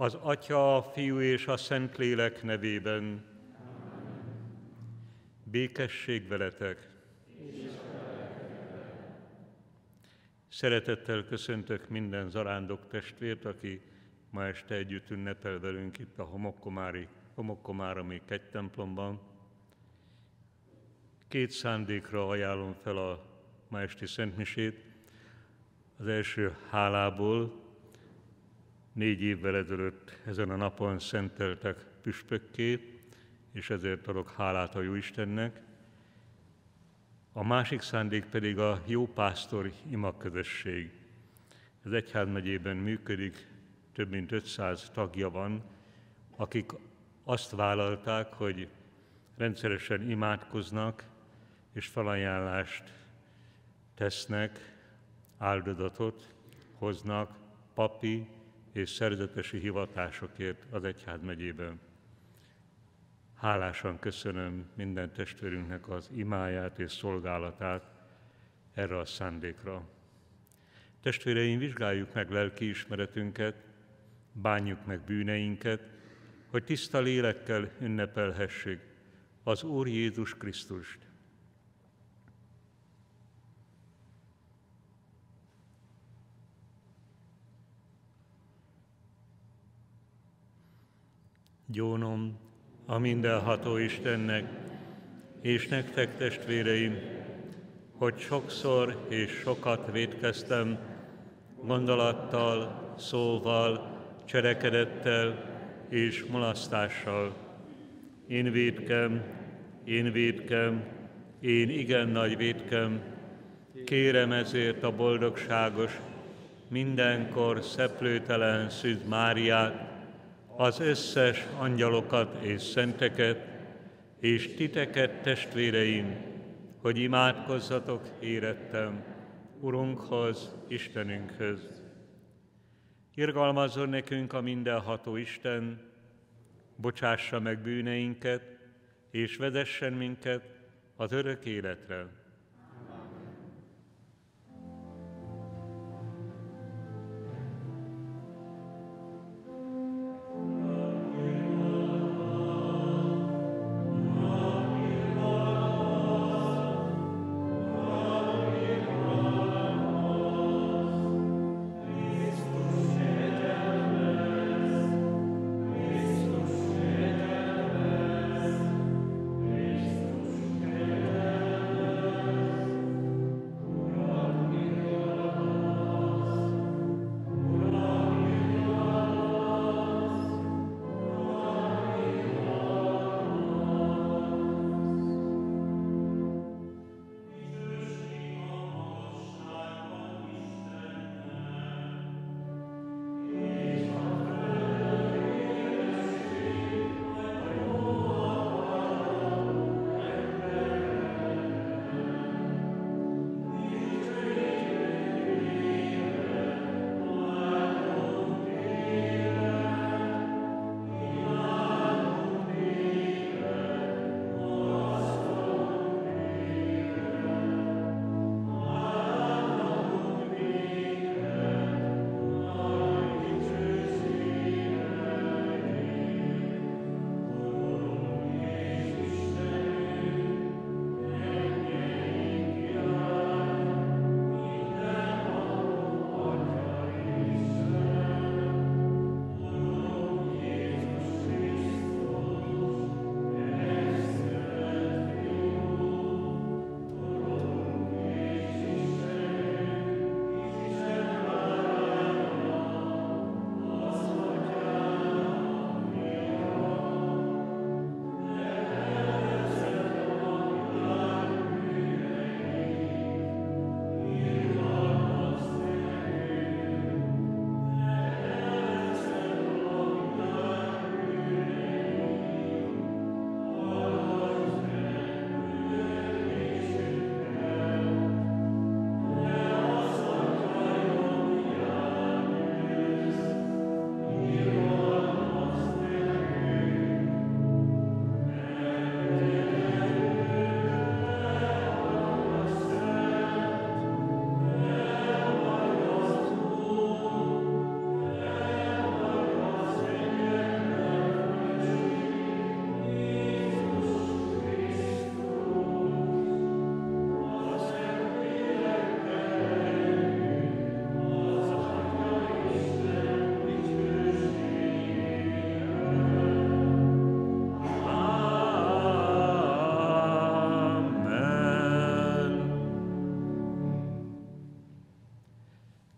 Az Atya, a Fiú és a Szentlélek nevében. Békesség veletek! Szeretettel köszöntök minden zarándok testvért, aki ma este együtt ünnepel velünk itt a Homokkomári, Homokkomáromi templomban. Két szándékra ajánlom fel a ma esti Szentmisét. Az első hálából, négy évvel ezelőtt ezen a napon szenteltek püspökké, és ezért adok hálát a Jóistennek. A másik szándék pedig a jó pásztor közösség. Az egyházmegyében működik, több mint 500 tagja van, akik azt vállalták, hogy rendszeresen imádkoznak és felajánlást tesznek, áldozatot hoznak papi és szerzetesi hivatásokért az Egyház megyében. Hálásan köszönöm minden testvérünknek az imáját és szolgálatát erre a szándékra. Testvéreim, vizsgáljuk meg lelki ismeretünket, bánjuk meg bűneinket, hogy tiszta lélekkel ünnepelhessük az Úr Jézus Krisztust, Gyónom a mindenható Istennek, és nektek testvéreim, hogy sokszor és sokat védkeztem gondolattal, szóval, cselekedettel és mulasztással. Én védkem, én védkem, én igen nagy védkem, kérem ezért a boldogságos, mindenkor szeplőtelen Szűz Máriát, az összes angyalokat és szenteket, és titeket, testvéreim, hogy imádkozzatok érettem Urunkhoz, Istenünkhöz. Irgalmazzon nekünk a mindenható Isten, bocsássa meg bűneinket, és vezessen minket az örök életre.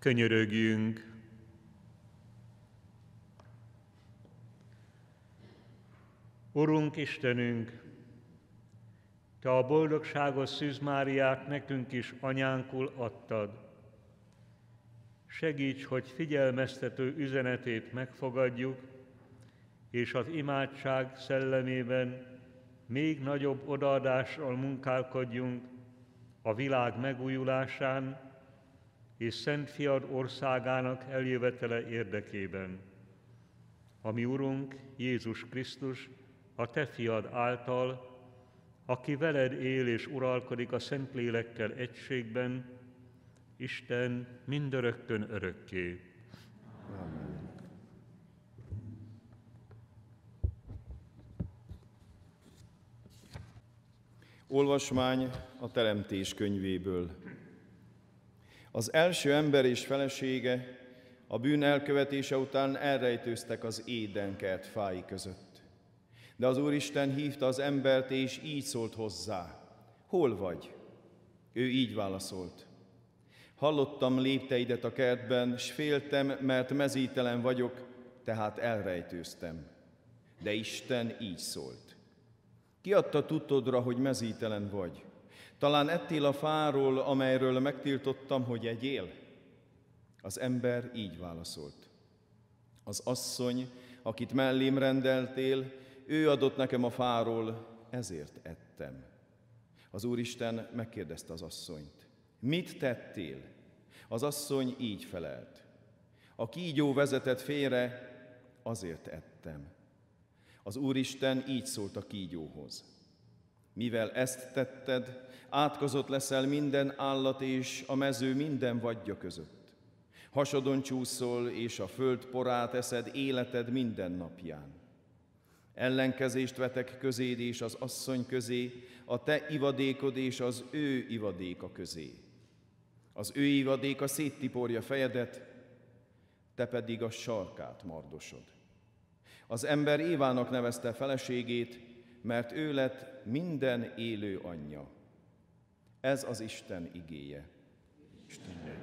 Könyörögjünk! Urunk Istenünk, Te a boldogságos Szűz Máriát nekünk is anyánkul adtad. Segíts, hogy figyelmeztető üzenetét megfogadjuk, és az imádság szellemében még nagyobb odaadással munkálkodjunk a világ megújulásán és Szent Fiad országának eljövetele érdekében. Ami Urunk Jézus Krisztus, a Te fiad által, aki veled él és uralkodik a Szentlélekkel egységben, Isten mindöröktön örökké. Amen. Olvasmány a Teremtés könyvéből. Az első ember és felesége a bűn elkövetése után elrejtőztek az édenkert fái között. De az Úristen hívta az embert, és így szólt hozzá. Hol vagy? Ő így válaszolt. Hallottam lépteidet a kertben, s féltem, mert mezítelen vagyok, tehát elrejtőztem. De Isten így szólt. Ki adta tudtodra, hogy mezítelen vagy? Talán ettél a fáról, amelyről megtiltottam, hogy egyél? Az ember így válaszolt. Az asszony, akit mellém rendeltél, ő adott nekem a fáról, ezért ettem. Az Úristen megkérdezte az asszonyt. Mit tettél? Az asszony így felelt. A kígyó vezetett félre, azért ettem. Az Úristen így szólt a kígyóhoz. Mivel ezt tetted, átkozott leszel minden állat és a mező minden vadja között. Hasadon csúszol, és a föld porát eszed életed minden napján. Ellenkezést vetek közéd és az asszony közé, a te ivadékod és az ő ivadéka közé. Az ő ivadéka széttiporja fejedet, te pedig a sarkát mardosod. Az ember Évának nevezte feleségét, mert ő lett minden élő anyja. Ez az Isten igéje. Isten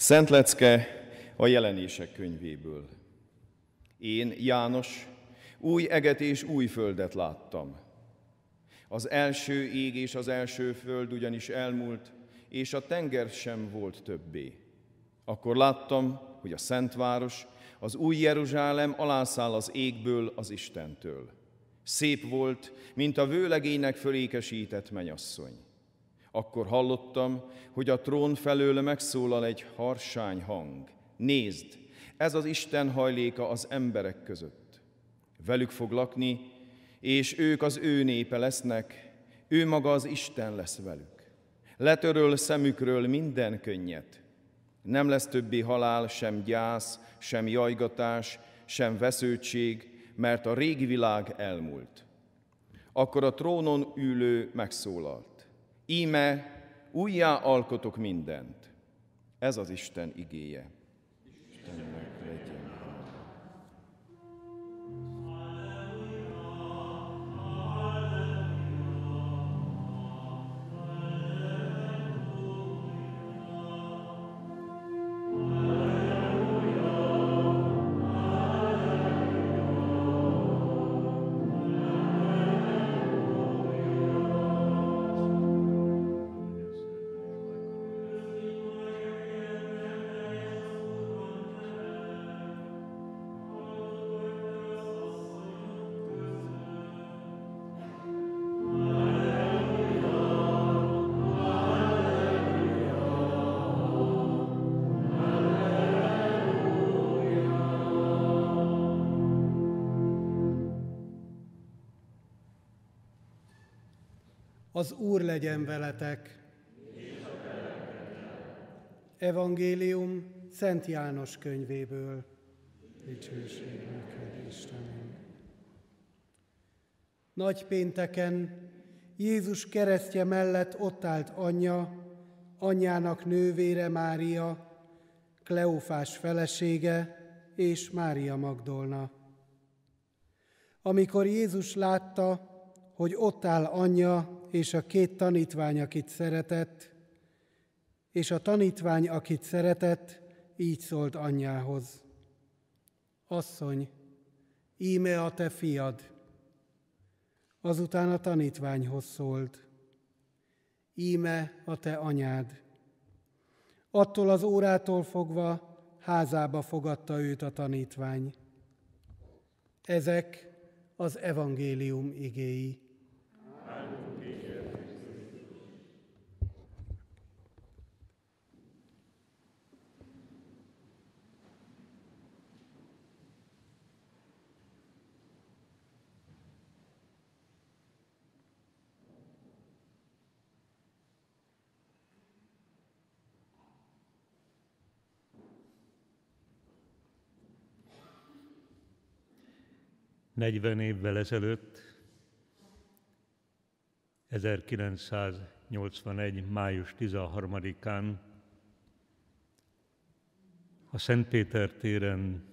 Szent Lecke a jelenések könyvéből. Én, János, új eget és új földet láttam. Az első ég és az első föld ugyanis elmúlt, és a tenger sem volt többé. Akkor láttam, hogy a Szent Város, az új Jeruzsálem alászáll az égből az Istentől. Szép volt, mint a vőlegénynek fölékesített menyasszony. Akkor hallottam, hogy a trón felől megszólal egy harsány hang. Nézd, ez az Isten hajléka az emberek között. Velük fog lakni, és ők az ő népe lesznek, ő maga az Isten lesz velük. Letöröl szemükről minden könnyet. Nem lesz többi halál, sem gyász, sem jajgatás, sem veszőtség, mert a régi világ elmúlt. Akkor a trónon ülő megszólalt. Íme, újjá alkotok mindent. Ez az Isten igéje. Istennek Az Úr legyen veletek! Evangélium Szent János könyvéből. Dicsőség neked, Istenünk! Nagy pénteken Jézus keresztje mellett ott állt anyja, anyjának nővére Mária, Kleofás felesége és Mária Magdolna. Amikor Jézus látta, hogy ott áll anyja és a két tanítvány, akit szeretett, és a tanítvány, akit szeretett, így szólt anyjához. Asszony, íme a te fiad. Azután a tanítványhoz szólt. Íme a te anyád. Attól az órától fogva házába fogadta őt a tanítvány. Ezek az evangélium igéi. 40 évvel ezelőtt, 1981. május 13-án a Szentpéter téren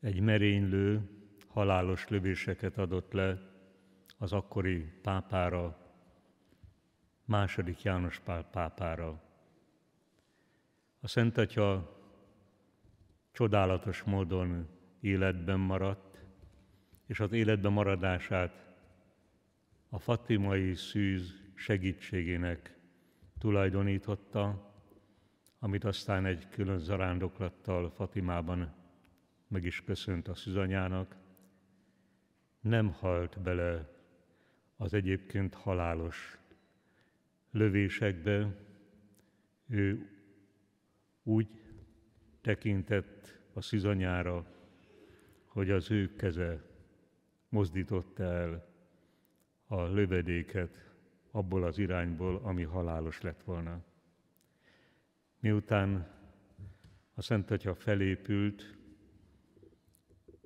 egy merénylő halálos lövéseket adott le az akkori pápára, második János Pál pápára. A Szent Atya csodálatos módon életben maradt, és az életbe maradását a fatimai szűz segítségének tulajdonította, amit aztán egy külön zarándoklattal Fatimában meg is köszönt a szűzanyának, nem halt bele az egyébként halálos lövésekbe, ő úgy tekintett a szűzanyára, hogy az ő keze mozdította el a lövedéket abból az irányból, ami halálos lett volna. Miután a Szent Atya felépült,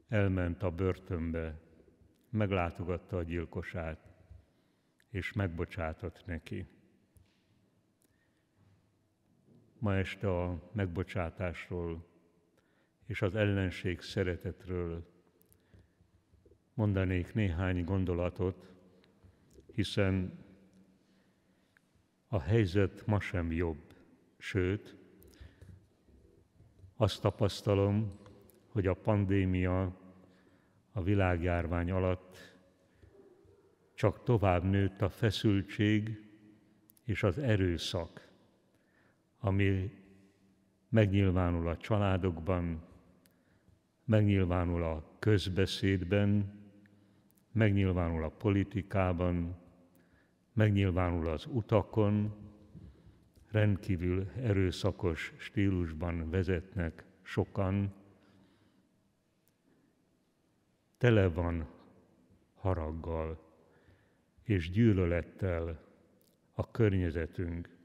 elment a börtönbe, meglátogatta a gyilkosát, és megbocsátott neki. Ma este a megbocsátásról és az ellenség szeretetről mondanék néhány gondolatot, hiszen a helyzet ma sem jobb, sőt, azt tapasztalom, hogy a pandémia a világjárvány alatt csak tovább nőtt a feszültség és az erőszak, ami megnyilvánul a családokban, megnyilvánul a közbeszédben, megnyilvánul a politikában, megnyilvánul az utakon, rendkívül erőszakos stílusban vezetnek sokan, tele van haraggal és gyűlölettel a környezetünk.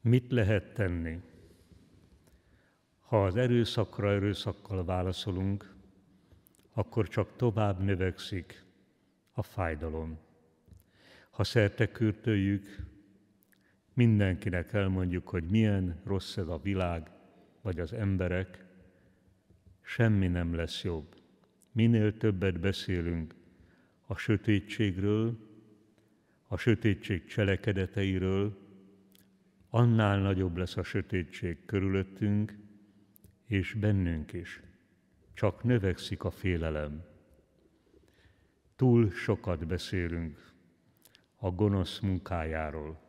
Mit lehet tenni? Ha az erőszakra erőszakkal válaszolunk, akkor csak tovább növekszik a fájdalom. Ha szerte kürtöljük, mindenkinek elmondjuk, hogy milyen rossz ez a világ, vagy az emberek, semmi nem lesz jobb. Minél többet beszélünk a sötétségről, a sötétség cselekedeteiről, annál nagyobb lesz a sötétség körülöttünk, és bennünk is. Csak növekszik a félelem. Túl sokat beszélünk a gonosz munkájáról,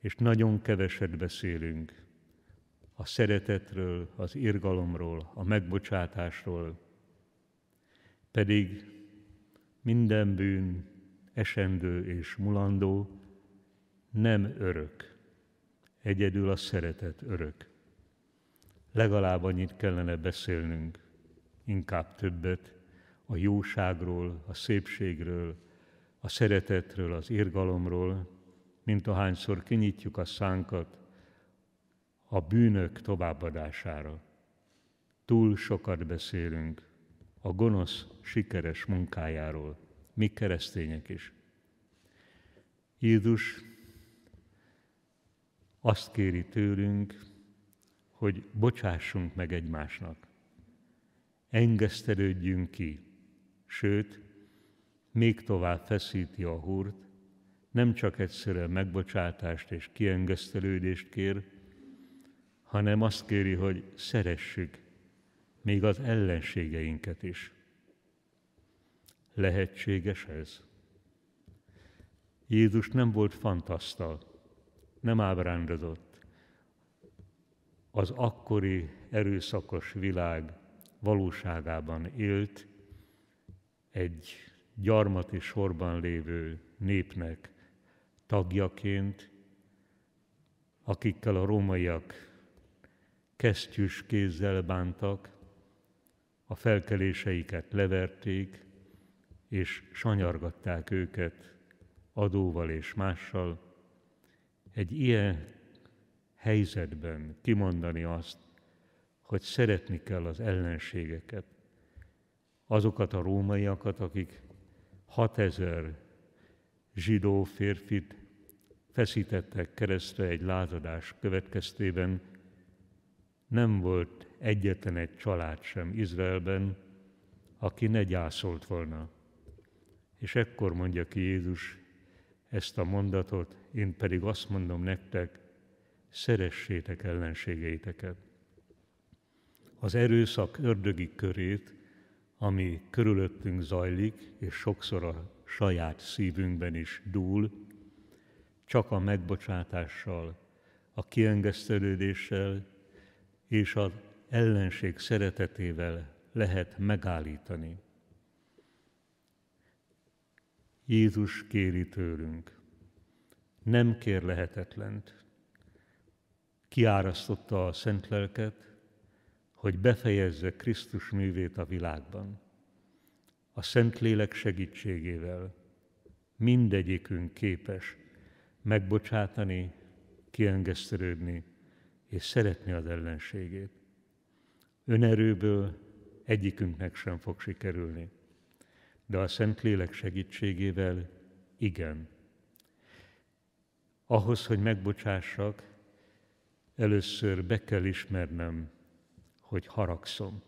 és nagyon keveset beszélünk a szeretetről, az irgalomról, a megbocsátásról, pedig minden bűn esendő és mulandó nem örök, egyedül a szeretet örök. Legalább annyit kellene beszélnünk, inkább többet, a jóságról, a szépségről, a szeretetről, az irgalomról, mint ahányszor kinyitjuk a szánkat a bűnök továbbadására. Túl sokat beszélünk a gonosz sikeres munkájáról, mi keresztények is. Jézus azt kéri tőlünk, hogy bocsássunk meg egymásnak. Engesztelődjünk ki, sőt, még tovább feszíti a húrt, nem csak egyszerűen megbocsátást és kiengesztelődést kér, hanem azt kéri, hogy szeressük még az ellenségeinket is. Lehetséges ez? Jézus nem volt fantasztal, nem ábrándozott. Az akkori erőszakos világ valóságában élt egy gyarmati sorban lévő népnek tagjaként, akikkel a rómaiak kesztyűs kézzel bántak, a felkeléseiket leverték, és sanyargatták őket adóval és mással. Egy ilyen helyzetben kimondani azt, hogy szeretni kell az ellenségeket, azokat a rómaiakat, akik 6000 zsidó férfit feszítettek keresztre egy lázadás következtében, nem volt egyetlen egy család sem Izraelben, aki ne gyászolt volna. És ekkor mondja ki Jézus ezt a mondatot, én pedig azt mondom nektek, szeressétek ellenségeiteket. Az erőszak ördögi körét, ami körülöttünk zajlik, és sokszor a saját szívünkben is dúl, csak a megbocsátással, a kiengesztelődéssel és az ellenség szeretetével lehet megállítani. Jézus kéri tőlünk, nem kér lehetetlent. Kiárasztotta a szent lelket, hogy befejezze Krisztus művét a világban. A Szent Lélek segítségével mindegyikünk képes megbocsátani, kiengesztelődni és szeretni az ellenségét. Önerőből egyikünknek sem fog sikerülni, de a Szent Lélek segítségével igen. Ahhoz, hogy megbocsássak, először be kell ismernem, hogy haragszom.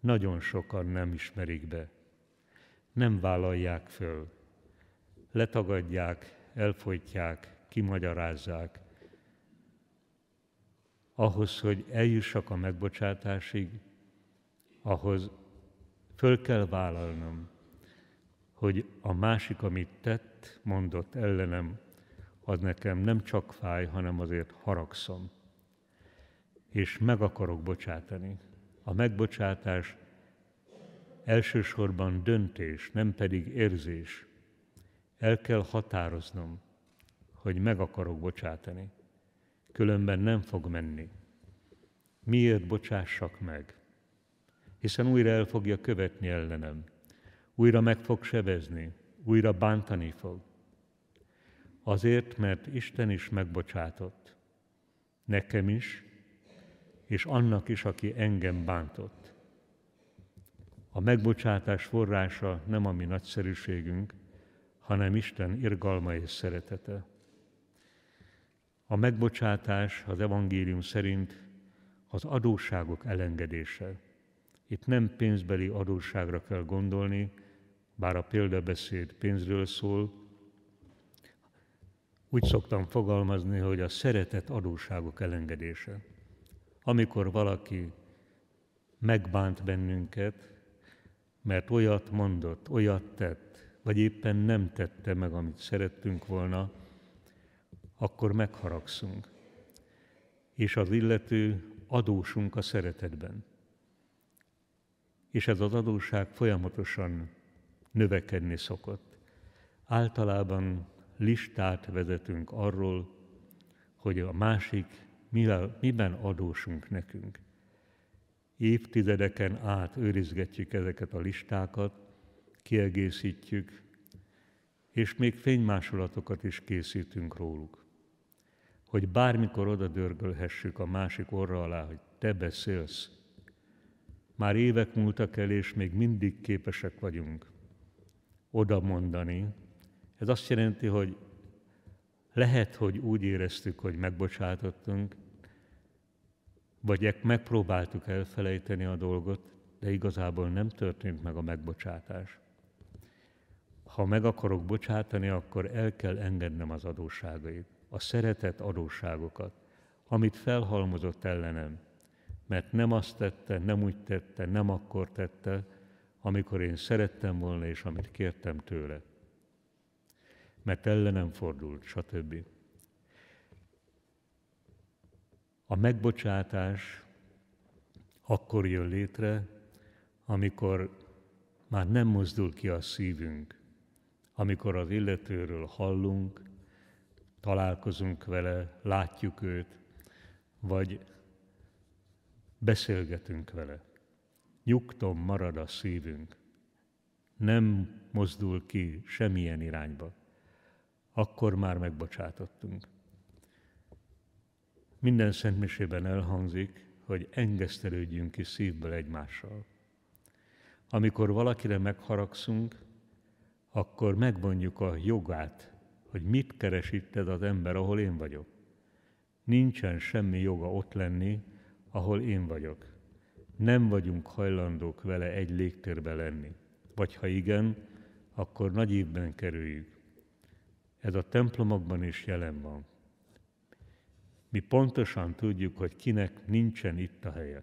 Nagyon sokan nem ismerik be, nem vállalják föl, letagadják, elfolytják, kimagyarázzák, ahhoz, hogy eljussak a megbocsátásig, ahhoz föl kell vállalnom, hogy a másik, amit tett, mondott ellenem, az nekem nem csak fáj, hanem azért haragszom. És meg akarok bocsátani. A megbocsátás elsősorban döntés, nem pedig érzés. El kell határoznom, hogy meg akarok bocsátani különben nem fog menni. Miért bocsássak meg? Hiszen újra el fogja követni ellenem. Újra meg fog sebezni, újra bántani fog. Azért, mert Isten is megbocsátott. Nekem is, és annak is, aki engem bántott. A megbocsátás forrása nem a mi nagyszerűségünk, hanem Isten irgalma és szeretete. A megbocsátás az evangélium szerint az adósságok elengedése. Itt nem pénzbeli adósságra kell gondolni, bár a példabeszéd pénzről szól, úgy szoktam fogalmazni, hogy a szeretet adósságok elengedése. Amikor valaki megbánt bennünket, mert olyat mondott, olyat tett, vagy éppen nem tette meg, amit szerettünk volna, akkor megharagszunk. És az illető adósunk a szeretetben. És ez az adóság folyamatosan növekedni szokott. Általában listát vezetünk arról, hogy a másik miben adósunk nekünk. Évtizedeken át őrizgetjük ezeket a listákat, kiegészítjük, és még fénymásolatokat is készítünk róluk. Hogy bármikor oda dörgölhessük a másik orra alá, hogy te beszélsz. Már évek múltak el, és még mindig képesek vagyunk oda mondani, ez azt jelenti, hogy lehet, hogy úgy éreztük, hogy megbocsátottunk, vagy megpróbáltuk elfelejteni a dolgot, de igazából nem történt meg a megbocsátás. Ha meg akarok bocsátani, akkor el kell engednem az adósságait, a szeretet adósságokat, amit felhalmozott ellenem, mert nem azt tette, nem úgy tette, nem akkor tette, amikor én szerettem volna, és amit kértem tőle mert ellenem fordult, stb. A megbocsátás akkor jön létre, amikor már nem mozdul ki a szívünk, amikor az illetőről hallunk, találkozunk vele, látjuk őt, vagy beszélgetünk vele. Nyugton marad a szívünk. Nem mozdul ki semmilyen irányba akkor már megbocsátottunk. Minden szentmisében elhangzik, hogy engesztelődjünk ki szívből egymással. Amikor valakire megharagszunk, akkor megmondjuk a jogát, hogy mit keres itt ez az ember, ahol én vagyok. Nincsen semmi joga ott lenni, ahol én vagyok. Nem vagyunk hajlandók vele egy légtérbe lenni. Vagy ha igen, akkor nagy évben kerüljük. Ez a templomokban is jelen van. Mi pontosan tudjuk, hogy kinek nincsen itt a helye.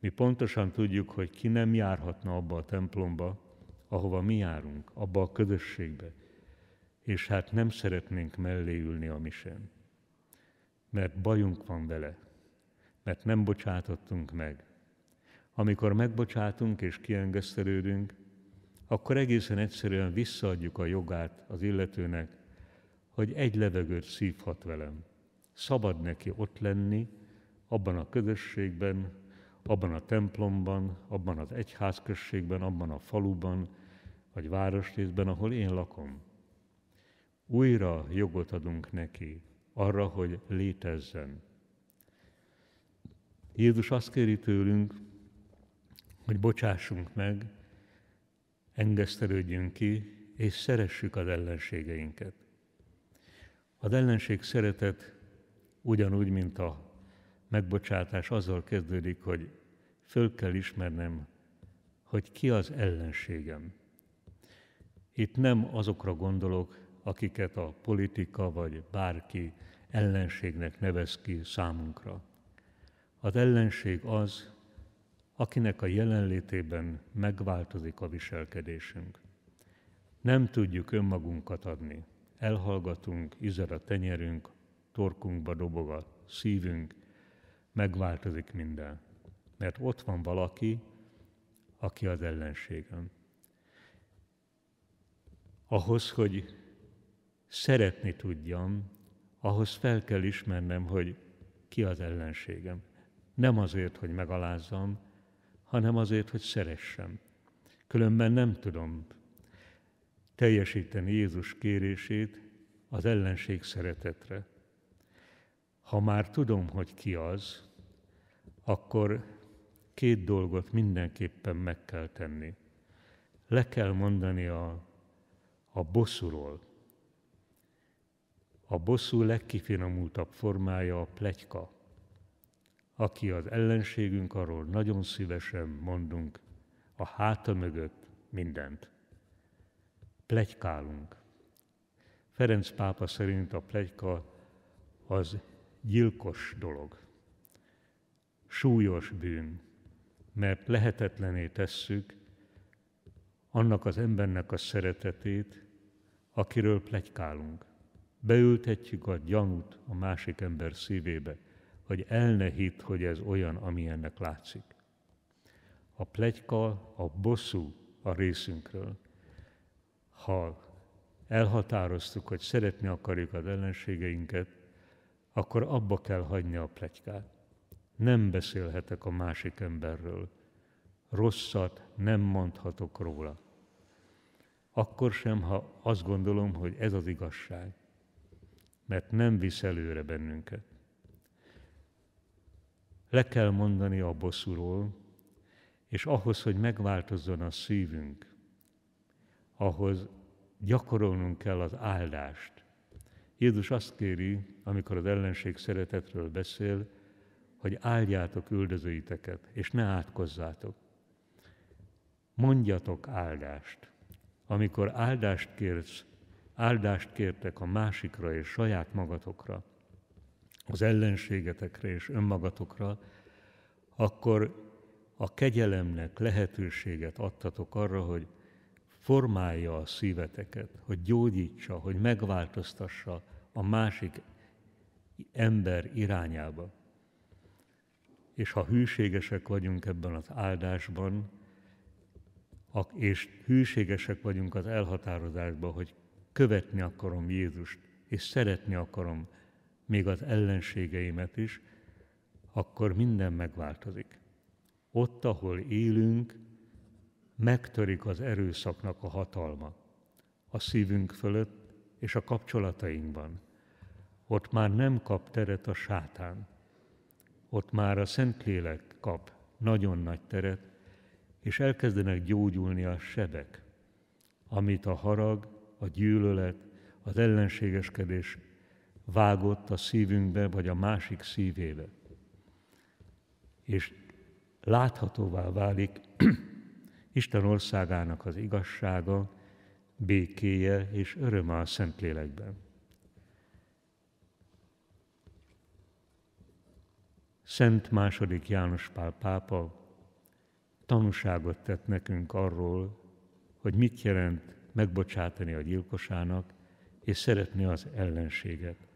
Mi pontosan tudjuk, hogy ki nem járhatna abba a templomba, ahova mi járunk, abba a közösségbe. És hát nem szeretnénk mellé ülni a misen. Mert bajunk van vele. Mert nem bocsátottunk meg. Amikor megbocsátunk és kiengesztelődünk, akkor egészen egyszerűen visszaadjuk a jogát az illetőnek, hogy egy levegőt szívhat velem. Szabad neki ott lenni, abban a közösségben, abban a templomban, abban az egyházközségben, abban a faluban, vagy városrészben, ahol én lakom. Újra jogot adunk neki arra, hogy létezzen. Jézus azt kéri tőlünk, hogy bocsássunk meg, engesztelődjünk ki, és szeressük az ellenségeinket. Az ellenség szeretet ugyanúgy, mint a megbocsátás azzal kezdődik, hogy föl kell ismernem, hogy ki az ellenségem. Itt nem azokra gondolok, akiket a politika vagy bárki ellenségnek nevez ki számunkra. Az ellenség az, akinek a jelenlétében megváltozik a viselkedésünk. Nem tudjuk önmagunkat adni elhallgatunk, izad a tenyerünk, torkunkba dobog a szívünk, megváltozik minden. Mert ott van valaki, aki az ellenségem. Ahhoz, hogy szeretni tudjam, ahhoz fel kell ismernem, hogy ki az ellenségem. Nem azért, hogy megalázzam, hanem azért, hogy szeressem. Különben nem tudom teljesíteni Jézus kérését, az ellenség szeretetre. Ha már tudom, hogy ki az, akkor két dolgot mindenképpen meg kell tenni. Le kell mondani a, a bosszúról. A bosszú legkifinomultabb formája a plegyka. Aki az ellenségünk, arról nagyon szívesen mondunk a háta mögött mindent. Plegykálunk. Ferenc pápa szerint a plegyka az gyilkos dolog, súlyos bűn, mert lehetetlené tesszük annak az embernek a szeretetét, akiről plegykálunk. Beültetjük a gyanút a másik ember szívébe, hogy el ne hitt, hogy ez olyan, ami látszik. A plegyka, a bosszú a részünkről. Ha elhatároztuk, hogy szeretni akarjuk az ellenségeinket, akkor abba kell hagyni a plegykát. Nem beszélhetek a másik emberről. Rosszat nem mondhatok róla. Akkor sem, ha azt gondolom, hogy ez az igazság. Mert nem visz előre bennünket. Le kell mondani a bosszúról, és ahhoz, hogy megváltozzon a szívünk, ahhoz gyakorolnunk kell az áldást. Jézus azt kéri, amikor az ellenség szeretetről beszél, hogy áldjátok üldözőiteket, és ne átkozzátok. Mondjatok áldást. Amikor áldást kérsz, áldást kértek a másikra és saját magatokra, az ellenségetekre és önmagatokra, akkor a kegyelemnek lehetőséget adtatok arra, hogy formálja a szíveteket, hogy gyógyítsa, hogy megváltoztassa a másik ember irányába. És ha hűségesek vagyunk ebben az áldásban, és hűségesek vagyunk az elhatározásban, hogy követni akarom Jézust, és szeretni akarom még az ellenségeimet is, akkor minden megváltozik. Ott, ahol élünk, megtörik az erőszaknak a hatalma a szívünk fölött és a kapcsolatainkban. Ott már nem kap teret a sátán. Ott már a Szentlélek kap nagyon nagy teret, és elkezdenek gyógyulni a sebek, amit a harag, a gyűlölet, az ellenségeskedés vágott a szívünkbe, vagy a másik szívébe. És láthatóvá válik Isten országának az igazsága, békéje és öröme a Szentlélekben. Szent második János Pál pápa tanúságot tett nekünk arról, hogy mit jelent megbocsátani a gyilkosának, és szeretni az ellenséget.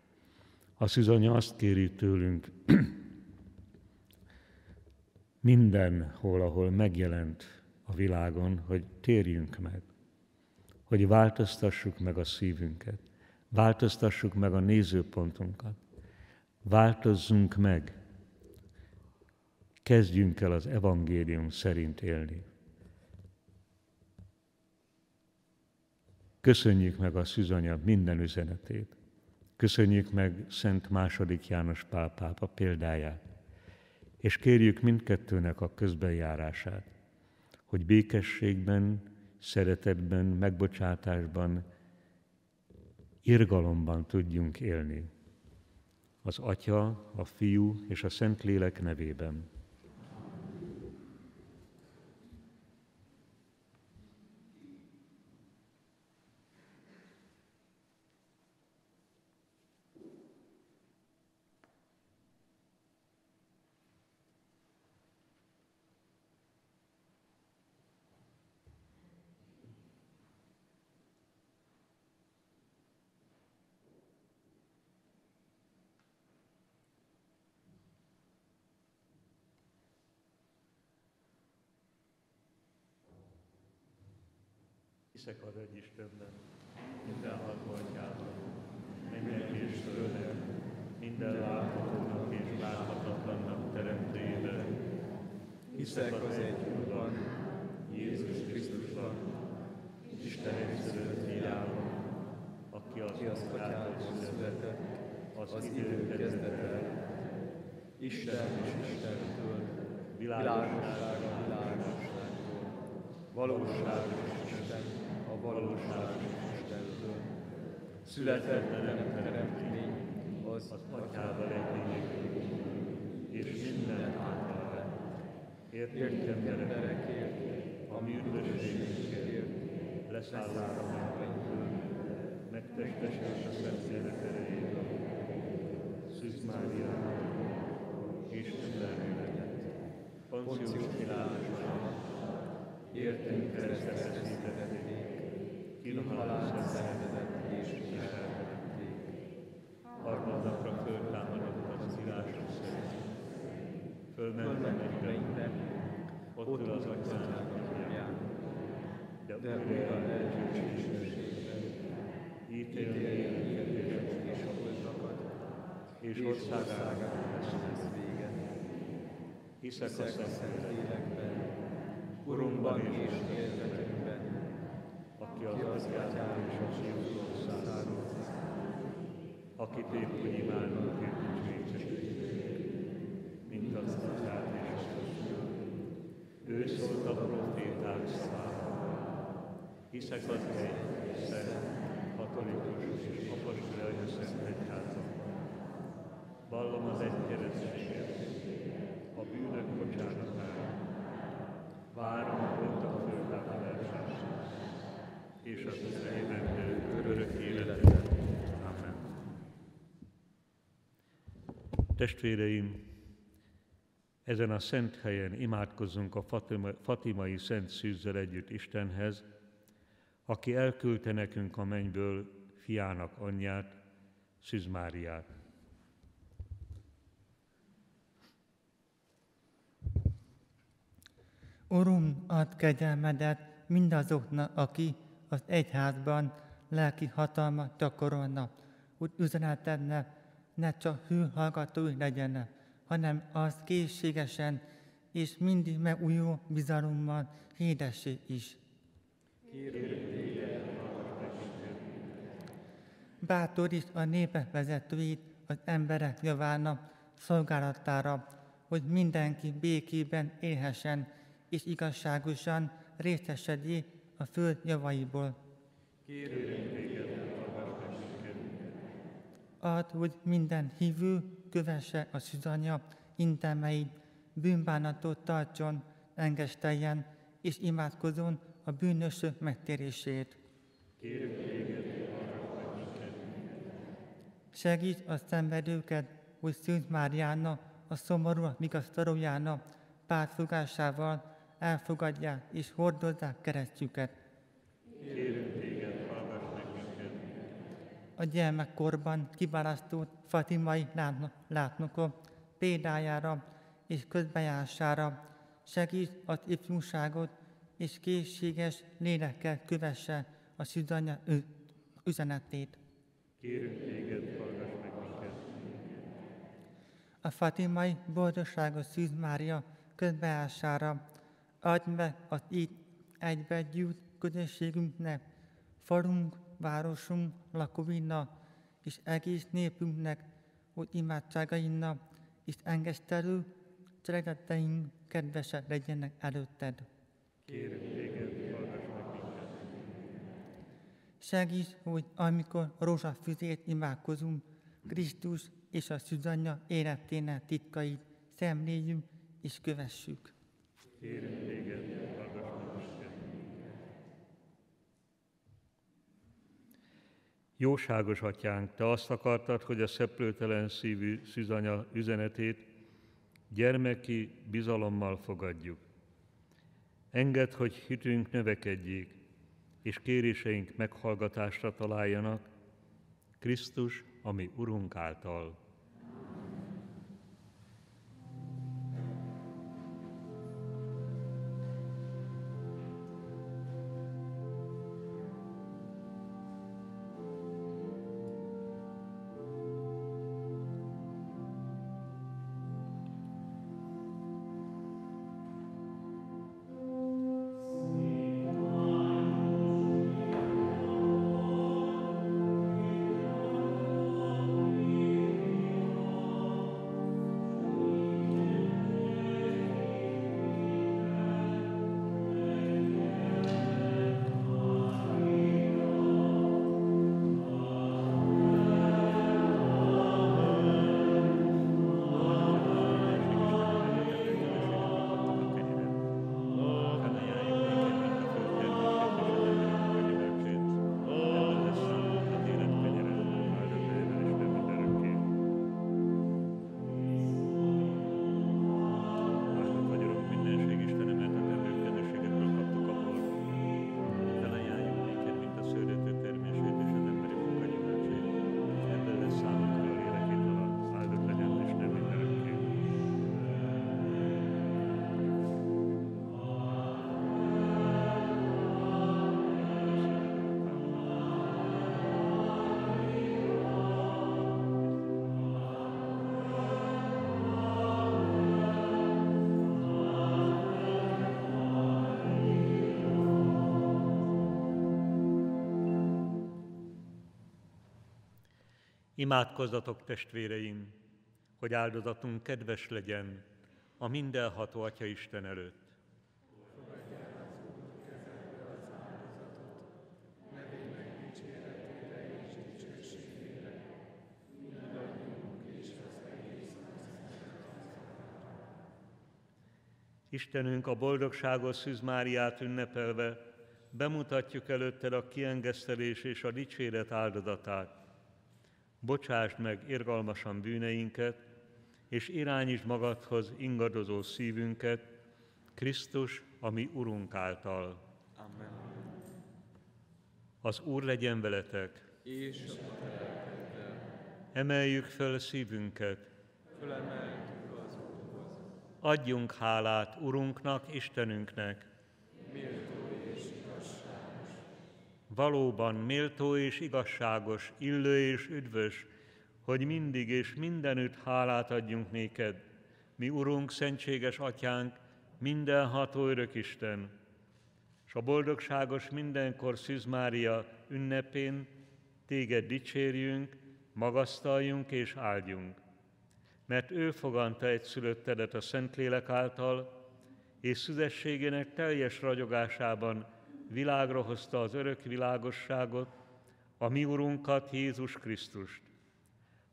A szüzanya azt kéri tőlünk, mindenhol, ahol megjelent a világon, hogy térjünk meg, hogy változtassuk meg a szívünket, változtassuk meg a nézőpontunkat, változzunk meg, kezdjünk el az evangélium szerint élni. Köszönjük meg a szűzanya minden üzenetét. Köszönjük meg Szent második János Pál pápa példáját, és kérjük mindkettőnek a közbenjárását, hogy békességben, szeretetben, megbocsátásban, irgalomban tudjunk élni. Az Atya, a Fiú és a Szentlélek nevében. Hiszek az egy Istenben, minden atyában, mennyek és földek, minden láthatónak és láthatatlannak teremtőjében. Hiszek az egy Úrban, Jézus Krisztusban, Isten egyszerűen fiában, aki az, az atyától az idő kezdete. Isten és Istentől, világosság a világosságtól, valóság és Isten a valóság Istentől. Született nem teremtmény, az Atyával egy és minden által lett. Értem emberekért, a mi üdvösségünkért, leszállás a mennyből, megtestesült a Szentlélek erejéből, Szűz Máriának, Isten lelkületet, Poncius Pilátusnak, értünk keresztre szítették, kínhalált szenvedett és viseltették. Harmadnapra föltámadott az írások szerint. Fölment a mennybe, ott az atyának atyán, de újra elcsőségben, ítélni élőket és holtakat, és országának lesz vége. Hiszek a szent lélekben, Urunkban és életünkben, aki az atyától és a fiútól származik, akit épp úgy imádunk és dicsőítjük, mint az atyát és a fiút. Ő szólt a proféták szavával. Hiszek az egy, szent, katolikus és apostolikus szent egyházban. Vallom az egy keresztséget, a bűnök bocsánatára. Várom a voltak föltámadását, és az jövendő örök életet. Amen. Testvéreim, ezen a szent helyen imádkozzunk a Fatima, Fatimai Szent Szűzzel együtt Istenhez, aki elküldte nekünk a mennyből fiának anyját, Szűz Máriát. Urum, ad kegyelmedet mindazoknak, aki az egyházban lelki hatalmat gyakorolnak, úgy üzenetednek, ne csak hű hallgatói legyenek, hanem az készségesen és mindig megújuló bizalommal hirdessé is. Bátoríts a népek vezetőit az emberek javának szolgálatára, hogy mindenki békében élhessen és igazságosan részesedjé a föld javaiból. Add, hogy minden hívő kövesse a szüzanya intelmeid, bűnbánatot tartson, engeszteljen és imádkozon a bűnösök megtérését. Segíts a szenvedőket, hogy Szűnt Máriának, a szomorú vigasztalójának pártfogásával elfogadják és hordozzák keresztjüket. A gyermekkorban kiválasztott Fatimai látnokok példájára és közbejárására segít az ifjúságot és készséges lélekkel kövesse a szüzanya üzenetét. Kérünk téged, hallgass meg minket. A Fatimai boldogságos Szűz Mária közbeállására adj meg az itt egybegyűjt közösségünknek, falunk, városunk lakóinak és egész népünknek, hogy imádságainak és engesztelő cselekedeteink kedvesek legyenek előtted. Kérünk téged, hallgass meg minket. Segíts, hogy amikor rózsafüzét imádkozunk, Krisztus és a szüzanya életének titkait szemléljünk és kövessük. Kérünk téged, hallgass meg minket. Jóságos atyánk, te azt akartad, hogy a szeplőtelen szívű szűzanya üzenetét gyermeki bizalommal fogadjuk. Engedd, hogy hitünk növekedjék, és kéréseink meghallgatásra találjanak, Krisztus, ami Urunk által. Imádkozzatok, testvéreim, hogy áldozatunk kedves legyen a mindenható Atya Isten előtt. Istenünk a boldogságos Szűz Máriát ünnepelve bemutatjuk előtted a kiengesztelés és a dicséret áldozatát. Bocsásd meg irgalmasan bűneinket, és irányítsd magadhoz ingadozó szívünket, Krisztus, ami Urunk által. Amen. Az Úr legyen veletek. És Emeljük föl szívünket. Fölemeltük az Úrhoz. Adjunk hálát Urunknak, Istenünknek. Méltó és igazságos. Valóban méltó és igazságos, illő és üdvös, hogy mindig és mindenütt hálát adjunk néked, mi Urunk, szentséges Atyánk, mindenható Isten, és a boldogságos mindenkor Szűz Mária ünnepén téged dicsérjünk, magasztaljunk és áldjunk. Mert ő foganta egy szülöttedet a Szentlélek által, és szüzességének teljes ragyogásában világra hozta az örök világosságot, a mi Urunkat, Jézus Krisztust.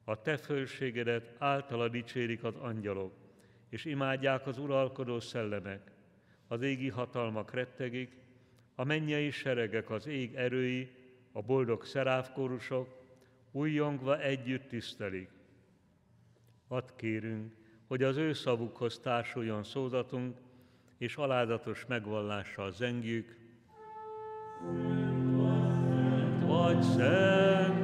A te fölségedet általa dicsérik az angyalok, és imádják az uralkodó szellemek. Az égi hatalmak rettegik, a mennyei seregek, az ég erői, a boldog szerávkórusok, újjongva együtt tisztelik. Add kérünk, hogy az ő szavukhoz társuljon szózatunk, és alázatos megvallással zengjük. Vagy szent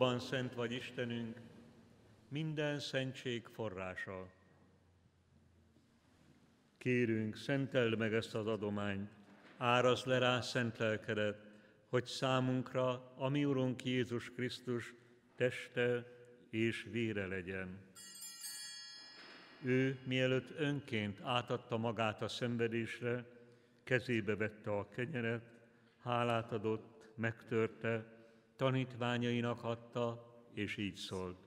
Valóban szent vagy Istenünk, minden szentség forrása. Kérünk, szenteld meg ezt az adományt, áraz le rá szent lelkedet, hogy számunkra, a mi Urunk Jézus Krisztus teste és vére legyen. Ő, mielőtt önként átadta magát a szenvedésre, kezébe vette a kenyeret, hálát adott, megtörte, tanítványainak adta, és így szólt.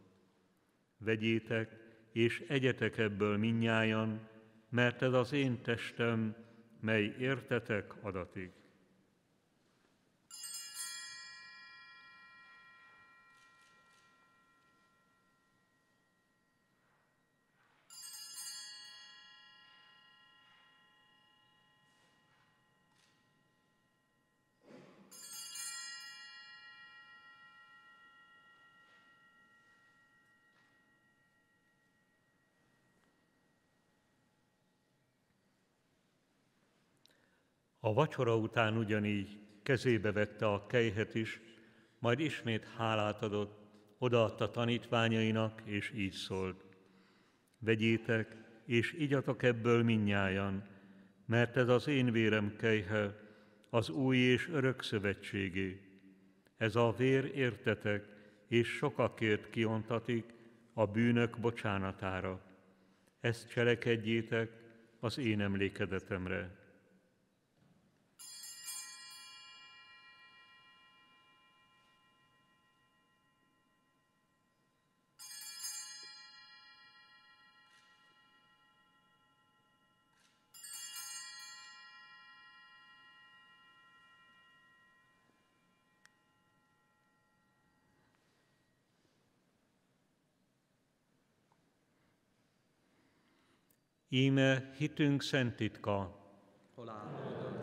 Vegyétek, és egyetek ebből minnyájan, mert ez az én testem, mely értetek adatik. A vacsora után ugyanígy kezébe vette a kejhet is, majd ismét hálát adott, odaadta tanítványainak, és így szólt. Vegyétek, és igyatok ebből minnyájan, mert ez az én vérem kejhe, az új és örök szövetségé. Ez a vér értetek, és sokakért kiontatik a bűnök bocsánatára. Ezt cselekedjétek az én emlékedetemre. Íme hitünk szent titka. Halálodat.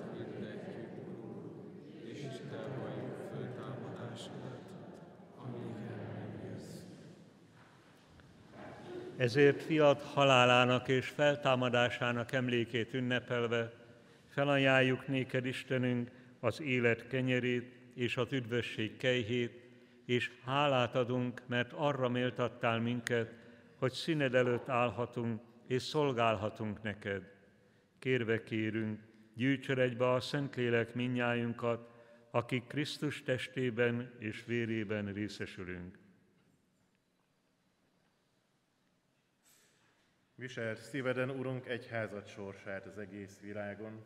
Ezért fiat halálának és feltámadásának emlékét ünnepelve felajánljuk néked, Istenünk, az élet kenyerét és az üdvösség kejhét, és hálát adunk, mert arra méltattál minket, hogy színed előtt állhatunk és szolgálhatunk neked. Kérve kérünk, gyűjtsön egybe a Szentlélek minnyájunkat, akik Krisztus testében és vérében részesülünk. Visel szíveden, Urunk, egyházat sorsát az egész világon.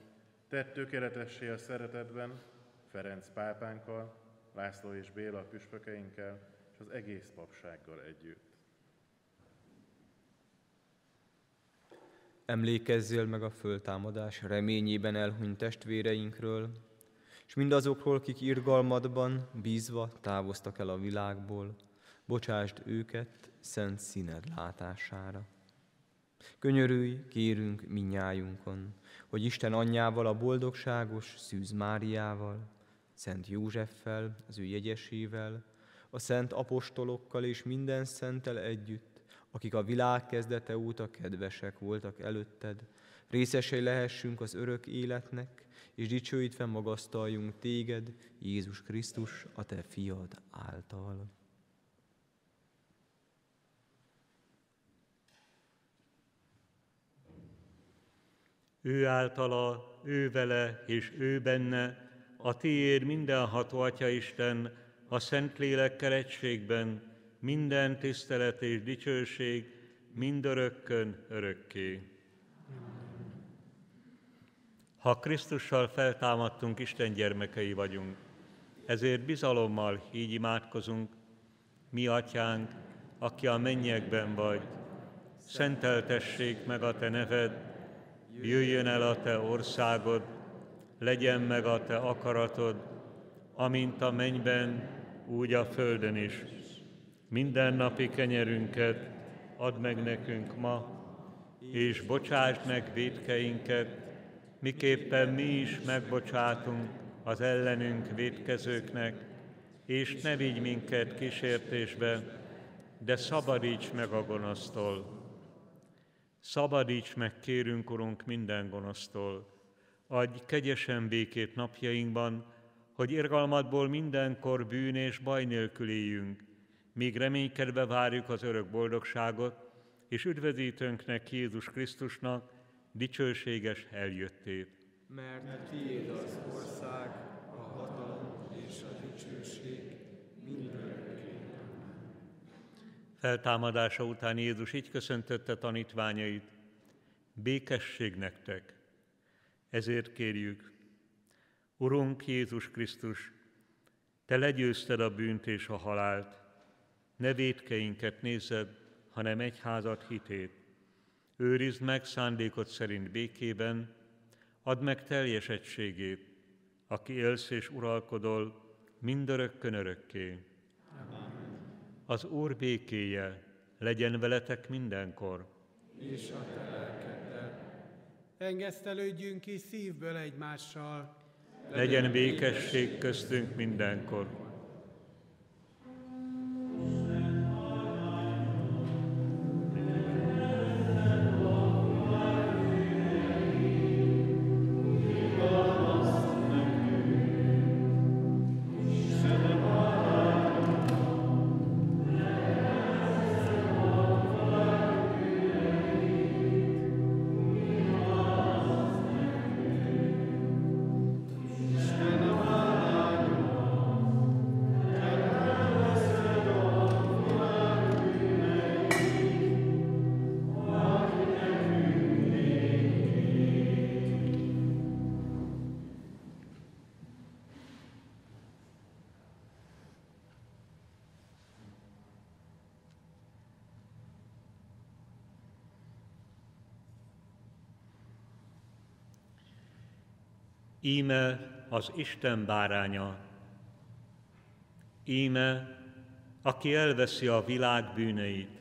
Tedd tökéletessé a szeretetben Ferenc pápánkkal, László és Béla püspökeinkkel, és az egész papsággal együtt. Emlékezzél meg a föltámadás reményében elhunyt testvéreinkről, és mindazokról, kik irgalmadban bízva távoztak el a világból, bocsásd őket szent színed látására. Könyörülj, kérünk minnyájunkon, hogy Isten anyjával, a boldogságos Szűz Máriával, Szent Józseffel, az ő jegyesével, a szent apostolokkal és minden szentel együtt, akik a világ kezdete óta kedvesek voltak előtted, részesei lehessünk az örök életnek, és dicsőítve magasztaljunk téged, Jézus Krisztus, a te fiad által. Ő általa, ő vele és ő benne, a tiéd mindenható Atya Isten, a Szentlélekkel egységben, minden tisztelet és dicsőség, mindörökkön örökké. Ha Krisztussal feltámadtunk, Isten gyermekei vagyunk, ezért bizalommal így imádkozunk, mi atyánk, aki a mennyekben vagy, szenteltessék meg a te neved, jöjjön el a te országod, legyen meg a te akaratod, amint a mennyben, úgy a földön is. Minden napi kenyerünket add meg nekünk ma, és bocsásd meg védkeinket, miképpen mi is megbocsátunk az ellenünk védkezőknek, és ne vigy minket kísértésbe, de szabadíts meg a gonosztól. Szabadíts meg, kérünk, Urunk, minden gonosztól. Adj kegyesen békét napjainkban, hogy irgalmadból mindenkor bűn és baj nélkül éljünk, míg reménykedve várjuk az örök boldogságot, és üdvözítőnknek Jézus Krisztusnak dicsőséges eljöttét. Mert tiéd az ország, a hatalom és a dicsőség mindörökké. Feltámadása után Jézus így köszöntötte tanítványait, békesség nektek. Ezért kérjük, Urunk Jézus Krisztus, Te legyőzted a bűnt és a halált, ne védkeinket nézed, hanem egyházat hitét. Őrizd meg szándékot szerint békében, add meg teljes egységét, aki élsz és uralkodol, mindörökkön örökké. Az Úr békéje legyen veletek mindenkor. És a te lelkeddel. Engesztelődjünk ki szívből egymással. Legyen békesség köztünk mindenkor. Íme az Isten báránya. Íme, aki elveszi a világ bűneit.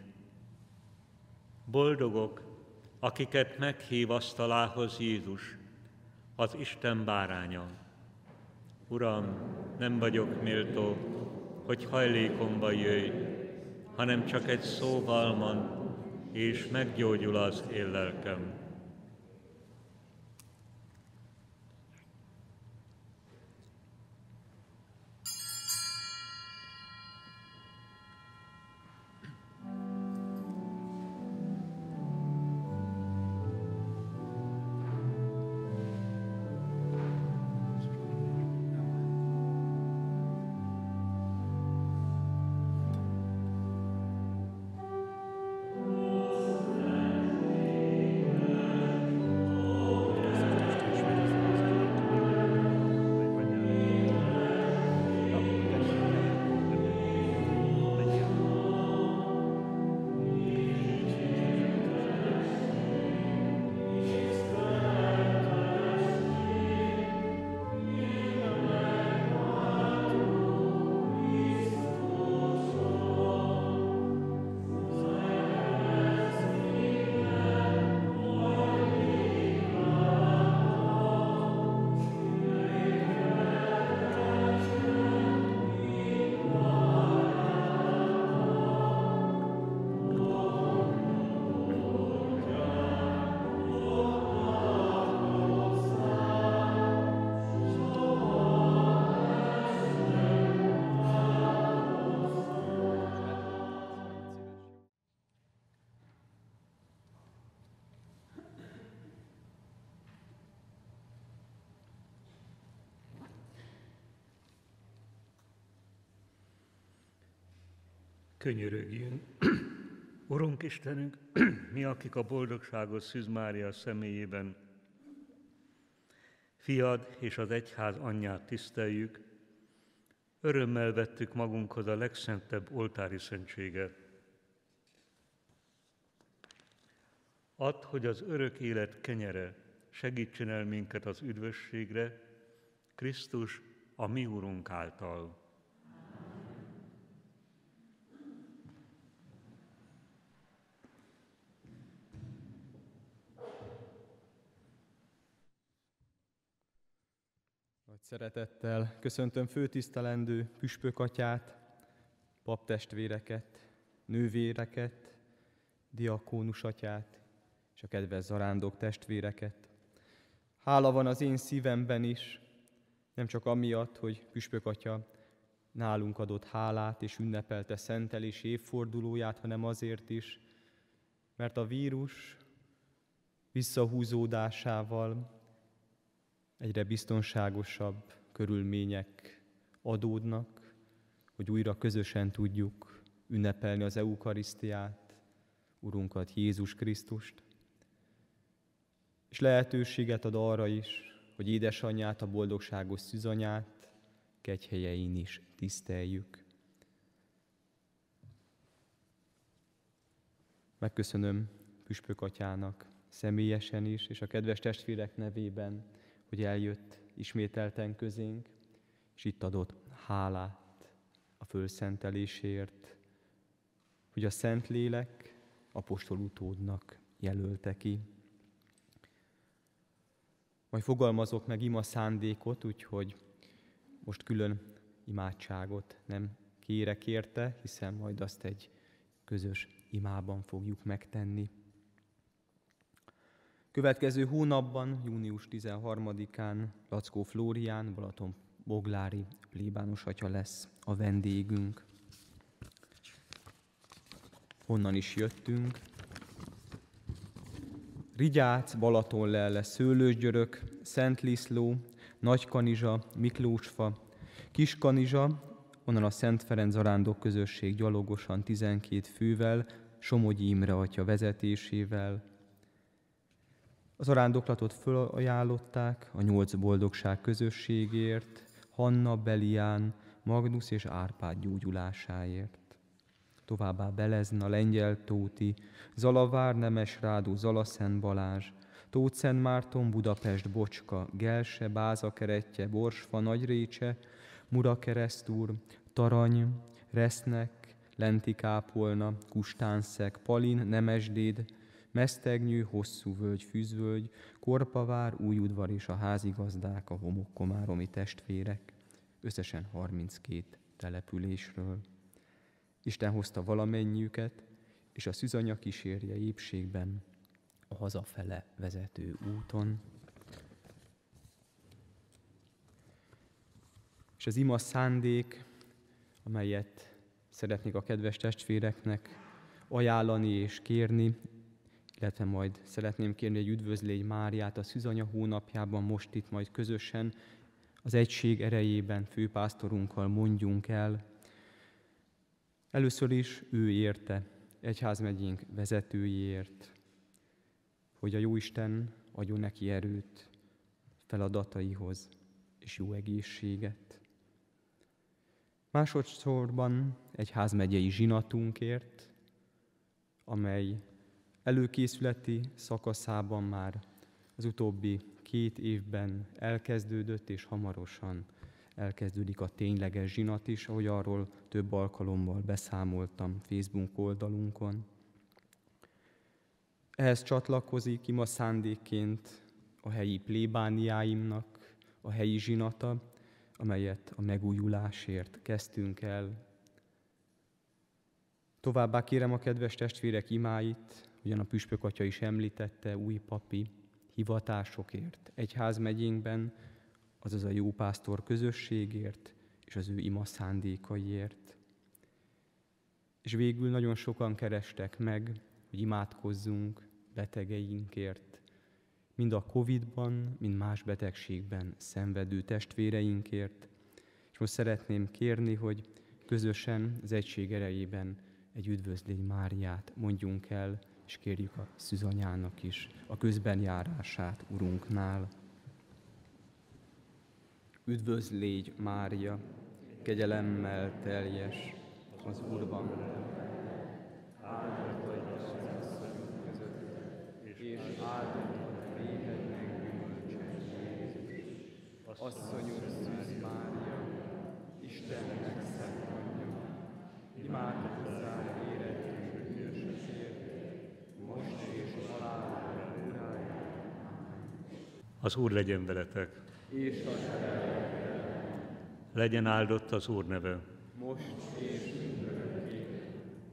Boldogok, akiket meghív asztalához Jézus, az Isten báránya. Uram, nem vagyok méltó, hogy hajlékomba jöjj, hanem csak egy szóval mond, és meggyógyul az én lelkem. Könyörögjünk. Urunk Istenünk, mi, akik a boldogságos Szűz Mária személyében fiad és az egyház anyját tiszteljük, örömmel vettük magunkhoz a legszentebb oltári szentséget. Add, hogy az örök élet kenyere segítsen el minket az üdvösségre, Krisztus, a mi Urunk által. Szeretettel köszöntöm főtisztelendő püspökatyát, paptestvéreket, nővéreket, diakónusatyát és a kedves zarándok testvéreket. Hála van az én szívemben is, nem csak amiatt, hogy püspökatya nálunk adott hálát és ünnepelte szentelés évfordulóját, hanem azért is, mert a vírus visszahúzódásával egyre biztonságosabb körülmények adódnak, hogy újra közösen tudjuk ünnepelni az Eukarisztiát, Urunkat, Jézus Krisztust, és lehetőséget ad arra is, hogy édesanyját, a boldogságos szűzanyát kegyhelyein is tiszteljük. Megköszönöm Püspök atyának személyesen is, és a kedves testvérek nevében, hogy eljött ismételten közénk, és itt adott hálát a fölszentelésért, hogy a Szentlélek apostol utódnak jelölte ki. Majd fogalmazok meg ima szándékot, úgyhogy most külön imádságot nem kérek érte, hiszen majd azt egy közös imában fogjuk megtenni. Következő hónapban, június 13-án Lackó Flórián, Balaton Boglári plébános atya lesz a vendégünk. Honnan is jöttünk? Rigyác, Balatonlelle, Szőlősgyörök, Szentliszló, Nagykanizsa, Miklósfa, Kiskanizsa, onnan a Szent Ferenc Zarándok közösség gyalogosan 12 fővel, Somogyi Imre atya vezetésével, az arándoklatot fölajánlották a nyolc boldogság közösségért, Hanna, Belián, Magnus és Árpád gyógyulásáért. Továbbá Belezna, Lengyel Tóti, Zalavár, Nemesrádó, Zalaszent Balázs, Tóth Szent Márton, Budapest, Bocska, Gelse, Báza keretje, Borsfa, Nagyrécse, Mura Keresztúr, Tarany, Resznek, Lenti Kápolna, Kustánszek, Palin, Nemesdéd, Mesztegnyű, hosszú völgy, fűzvölgy, Korpavár, Újudvar és a házigazdák, a homokkomáromi testvérek, összesen 32 településről. Isten hozta valamennyiüket, és a szüzanya kísérje épségben a hazafele vezető úton. És az ima szándék, amelyet szeretnék a kedves testvéreknek ajánlani és kérni, illetve majd szeretném kérni egy üdvözlégy Máriát a Szűzanya hónapjában, most itt majd közösen az egység erejében főpásztorunkkal mondjunk el. Először is ő érte, egyházmegyénk vezetőjéért, hogy a Jóisten adjon neki erőt feladataihoz és jó egészséget. Másodszorban egy házmegyei zsinatunkért, amely előkészületi szakaszában már az utóbbi két évben elkezdődött, és hamarosan elkezdődik a tényleges zsinat is, ahogy arról több alkalommal beszámoltam Facebook oldalunkon. Ehhez csatlakozik ima szándékként a helyi plébániáimnak a helyi zsinata, amelyet a megújulásért kezdtünk el. Továbbá kérem a kedves testvérek imáit, ugyan a püspök atya is említette, új papi hivatásokért, egyházmegyénkben, azaz a jó pásztor közösségért és az ő ima szándékaiért. És végül nagyon sokan kerestek meg, hogy imádkozzunk betegeinkért, mind a Covid-ban, mind más betegségben szenvedő testvéreinkért. És most szeretném kérni, hogy közösen az egység erejében egy üdvözlégy Máriát mondjunk el, és kérjük a szűzanyának is a közbenjárását Urunknál. Üdvözlégy Mária, kegyelemmel teljes, az Úr van áldott vagy az asszonyok között, és áldott a véhednek gyümölcse Jézus. Asszonyunk Szűz Mária, Istennek szent anyja, imádkozzál Az Úr legyen veletek. És a Legyen áldott az Úr neve. most és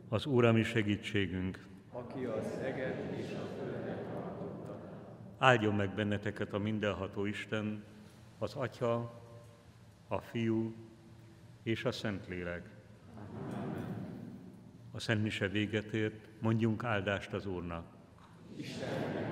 Az Úr a mi segítségünk. aki az eget és a földet tartotta. Áldjon meg benneteket a mindenható Isten, az Atya, a Fiú és a Szentlélek. A Szent Mise véget ért, mondjunk áldást az Úrnak. Isten